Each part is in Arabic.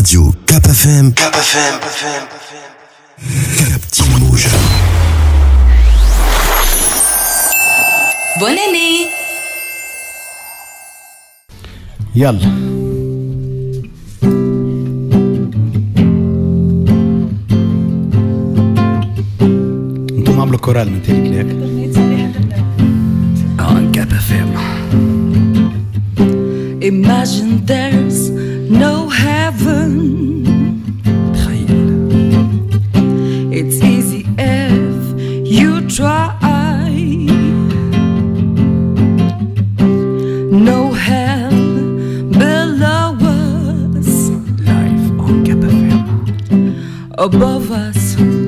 radio Cap FM. Cap FM. Captain Mouja. Bonne année يلا أنتم عملوا كورال من تالي كليك On Cap FM. Imagine there's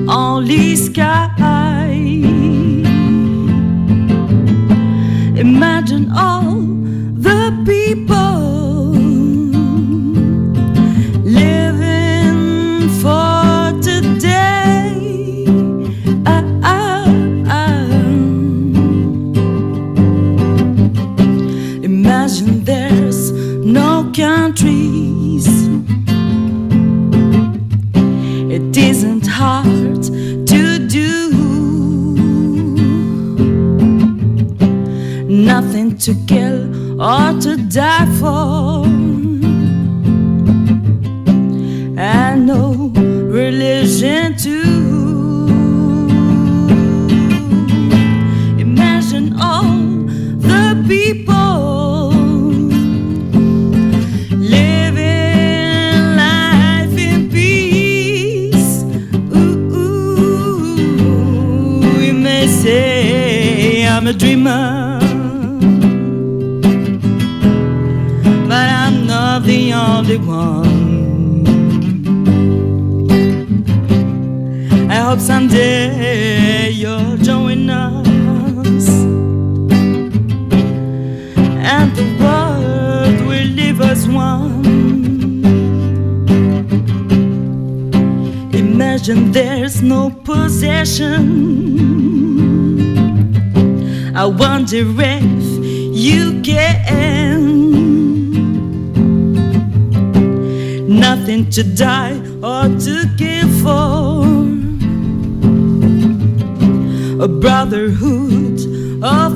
only sky imagine all the people living for today. Imagine there's no countries. It isn't hard to kill or to die for. And no religion too. Imagine all the people I'm a dreamer, one. I hope someday you'll join us and the world will live as one. Imagine there's no possession. I wonder if you can. Nothing to die or to give for. A brotherhood of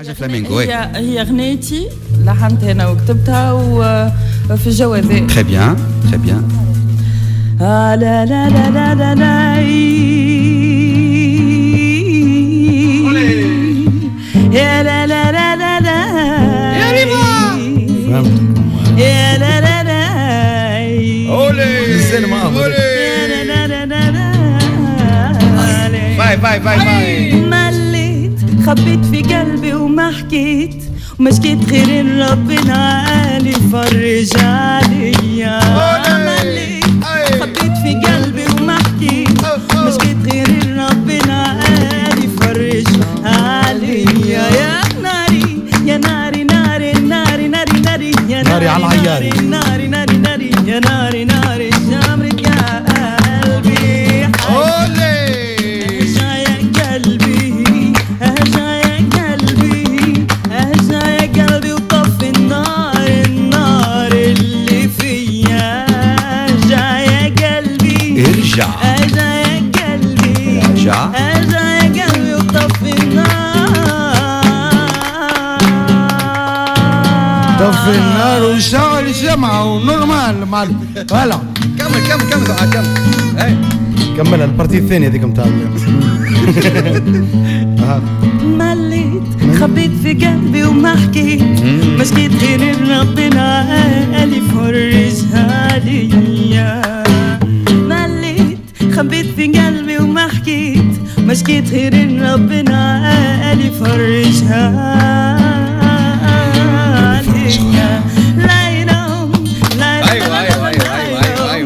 حاجة فلامينغو هي هي اغنيتي لحنتها أنا وكتبتها وفي الجوازات تري بيان تري بيان آه لا لا لا لا لا لا يا لا لا لا لا لا يا فهمتكم يا لا ما. يا لا لا لا vai, vai, vai مليت خبيت في قلبي حكيت وما شكيت غير ربنا عالي فرج ارجع اهجع يا. قلبي وطفي النار طفي النار وشغل الجمعة ونورمال مع فوالا كمل كمل كمل كمل. اي كملها البارتي الثانية هذيك نتاع آه. مليت خبيت في قلبي وما حكيت. مشكيت غير ربنا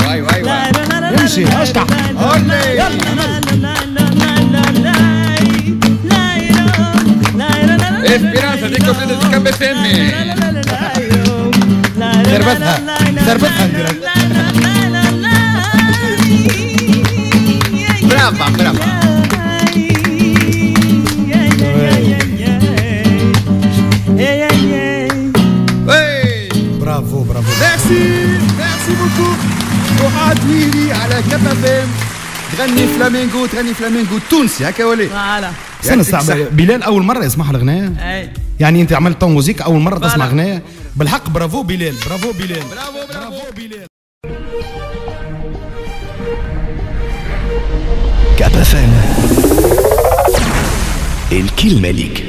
أيوة. لا لا لا لا امشي، لا اشطح. لا لا أولي. لا لا لا لا لا لا لا Esperanza, dico se di Campesemme. ثربتها ثربتها ندير Brava, ويلي على كاب اف ام تغني فلامينغو تغني فلامينغو تونسي هكا ولي فوالا استنى استنى بلال أول مرة يسمعها الأغنية أي. يعني أنت عملت طون موزيك أول مرة تسمع. أغنية بالحق برافو بلال. برافو بلال. برافو برافو. بلال. كاب اف ام الكلمة ليك